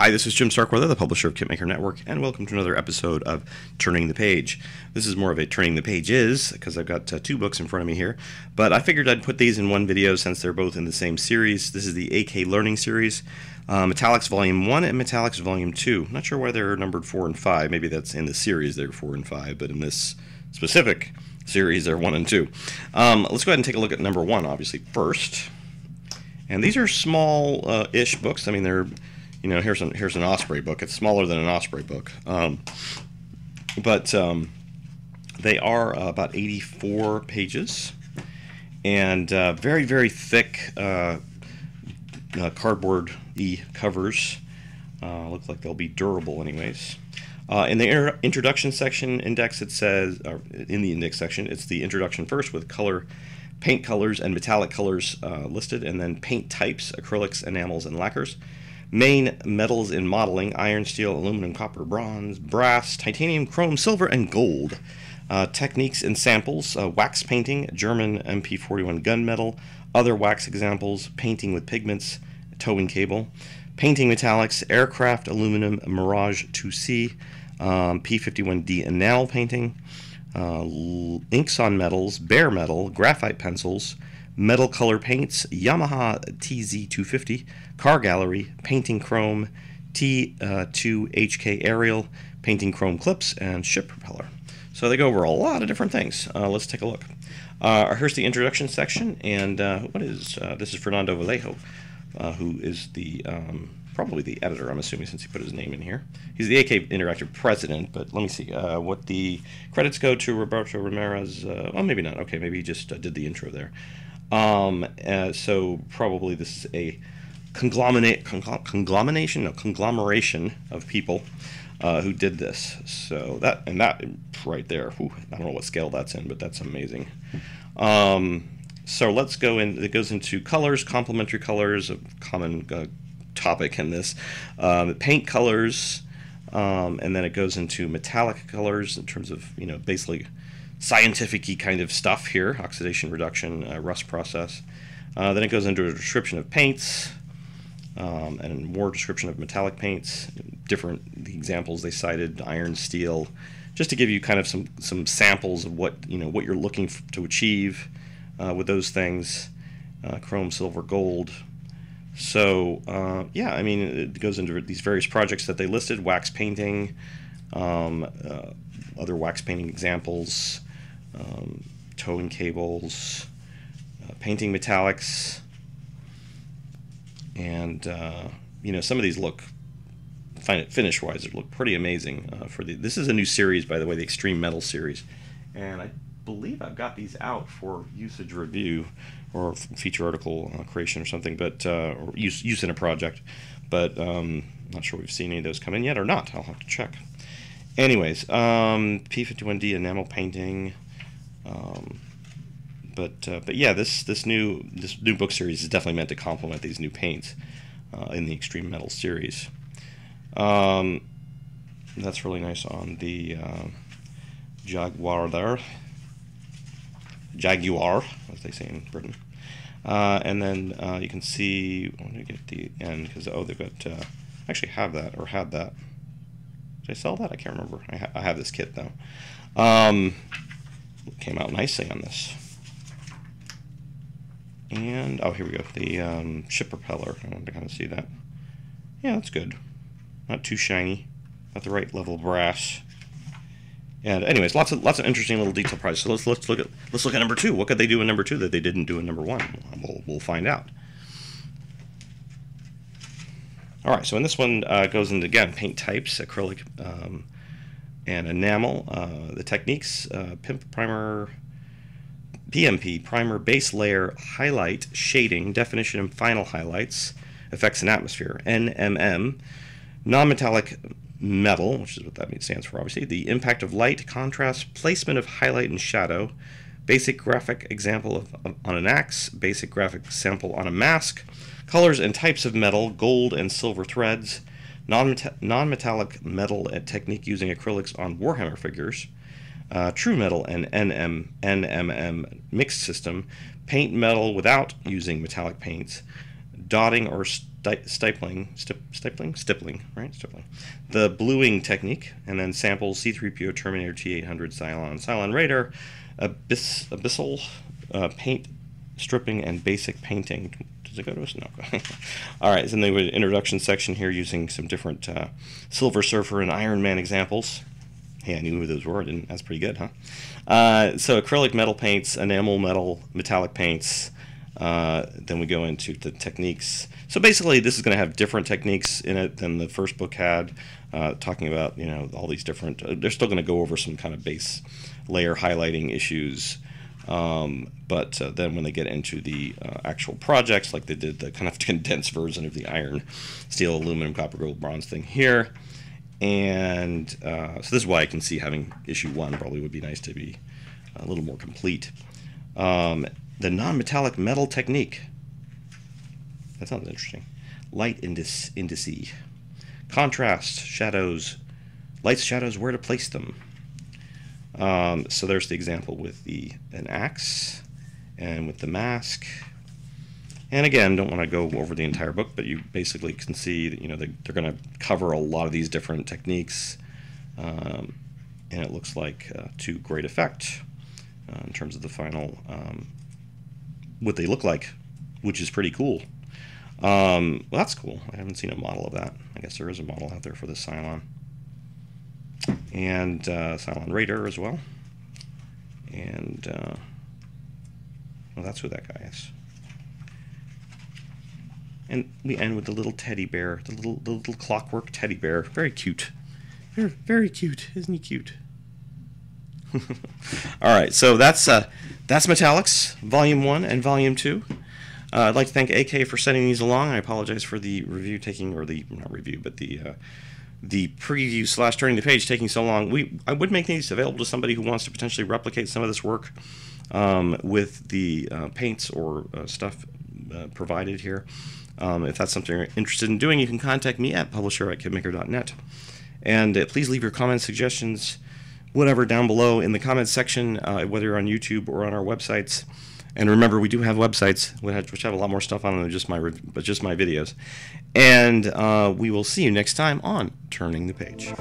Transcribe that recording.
Hi, this is Jim Starkweather, the publisher of Kitmaker Network, and welcome to another episode of Turning the Page. This is more of a Turning the Page is, because I've got uh, two books in front of me here, but I figured I'd put these in one video since they're both in the same series. This is the AK Learning Series, uh, Metallics Volume 1 and Metallics Volume 2. Not sure why they're numbered 4 and 5, maybe that's in the series they're 4 and 5, but in this specific series they're 1 and 2. Um, let's go ahead and take a look at number 1, obviously, first. And these are small-ish uh, books. I mean, they're you know, here's an here's an Osprey book. It's smaller than an Osprey book, um, but um, they are uh, about 84 pages and uh, very very thick uh, uh cardboard e covers. Uh, look like they'll be durable, anyways. Uh, in the inter introduction section index, it says, in the index section, it's the introduction first with color, paint colors, and metallic colors listed, and then paint types, acrylics, enamels, and lacquers. Main metals in modeling iron, steel, aluminum, copper, bronze, brass, titanium, chrome, silver, and gold. Uh, techniques and samples uh, wax painting, German MP41 gunmetal, other wax examples, painting with pigments, towing cable, painting metallics, aircraft, aluminum, Mirage 2C, um, P51D enamel painting, uh, inks on metals, bare metal, graphite pencils, metal color paints, Yamaha TZ250, car gallery, painting chrome, T2HK aerial, painting chrome clips, and ship propeller. So they go over a lot of different things. Uh, let's take a look. Uh, here's the introduction section, and uh, what is uh, this is Fernando Vallejo, uh, who is the um, probably the editor, I'm assuming, since he put his name in here. He's the AK Interactive president, but let me see uh, what the credits go to Roberto Ramirez. Uh, well, maybe not. Okay, maybe he just uh, did the intro there. Um, uh, so probably this is a conglomerate, conglomeration, no, conglomeration of people uh, who did this. So that and that right there, whew, I don't know what scale that's in, but that's amazing. Um, so let's go in. It goes into colors, complementary colors, a common uh, topic in this. Um, paint colors, um, and then it goes into metallic colors in terms of you know basically scientific kind of stuff here oxidation reduction, uh, rust process. Uh, then it goes into a description of paints um, and more description of metallic paints, different examples they cited, iron, steel, just to give you kind of some, some samples of what, you know, what you're looking to achieve uh, with those things, uh, chrome, silver, gold. So, uh, yeah, I mean, it goes into these various projects that they listed, wax painting, um, uh, other wax painting examples, um, towing cables, uh, painting metallics, and uh, you know some of these look finish wise it look pretty amazing uh, for the this is a new series by the way the extreme metal series and i believe i've got these out for usage review or feature article uh, creation or something but uh, or use, use in a project but um, not sure we've seen any of those come in yet or not. I'll have to check. Anyways um, p51d enamel painting um, but uh, but yeah, this this new this new book series is definitely meant to complement these new paints uh, in the Extreme Metal series. Um, that's really nice on the uh, Jaguar there, Jaguar, as they say in Britain. Uh, and then uh, you can see when we get the end because oh they've got uh, actually have that or had that. Did I sell that? I can't remember. I, ha I have this kit though. Um, came out nicely on this. And, oh, here we go. The um, ship propeller. I wanted to kind of see that. Yeah, that's good. Not too shiny. At the right level of brass. And anyways, lots of lots of interesting little detail projects. So let's let's look at let's look at number two. What could they do in number two that they didn't do in number one? We'll we'll find out. All right. So in this one uh, goes into again paint types, acrylic, um, and enamel. Uh, the techniques, uh, pimp primer, PMP, primer, base layer, highlight, shading, definition and final highlights, effects and atmosphere, NMM, non-metallic metal, which is what that stands for obviously, the impact of light, contrast, placement of highlight and shadow, basic graphic example of, of, on an axe, basic graphic sample on a mask, colors and types of metal, gold and silver threads, non-metallic metal technique using acrylics on Warhammer figures, uh, true metal and NM, NMM mixed system, paint metal without using metallic paints, dotting or stipling, stip, stipling, stippling, right? Stippling. The bluing technique, and then samples C3PO Terminator T800 Cylon, Cylon Raider, abyss, abyssal uh, paint stripping, and basic painting. Does it go to. All right, so then the introduction section here using some different uh, Silver Surfer and Iron Man examples. Hey, I knew who those were. Didn't, that's pretty good, huh? Uh, so acrylic metal paints, enamel metal, metallic paints. Uh, then we go into the techniques. So basically, this is going to have different techniques in it than the first book had, uh, talking about you know all these different. Uh, they're still going to go over some kind of base layer highlighting issues. Um, but uh, then when they get into the uh, actual projects, like they did the kind of condensed version of the iron, steel, aluminum, copper, gold, bronze thing here, and uh, so this is why I can see having issue one probably would be nice to be a little more complete. Um, the non-metallic metal technique. That sounds interesting. Light indice, indice. Contrast, shadows, lights, shadows, where to place them. Um, so there's the example with the an axe and with the mask. And again, don't want to go over the entire book, but you basically can see that you know they, are going to cover a lot of these different techniques, um, and it looks like uh, to great effect uh, in terms of the final um, what they look like, which is pretty cool. Um, well, that's cool. I haven't seen a model of that. I guess there is a model out there for the Cylon. And uh, Cylon Raider as well. And, uh, well, that's who that guy is. And we end with the little teddy bear, the little, the little clockwork teddy bear. Very cute. Very, very cute. Isn't he cute? All right, so that's uh, that's Metallics, Volume One and Volume Two. Uh, I'd like to thank AK for sending these along. I apologize for the review taking, or the not review, but the uh, the preview slash turning the page taking so long. We I would make these available to somebody who wants to potentially replicate some of this work um, with the uh, paints or uh, stuff uh, provided here. Um, if that's something you're interested in doing, you can contact me at publisher at kitmaker.net. And uh, please leave your comments, suggestions, whatever down below in the comments section, uh, whether you're on YouTube or on our websites. And remember, we do have websites which have a lot more stuff on them than just my but just my videos. And uh, we will see you next time on Turning the Page.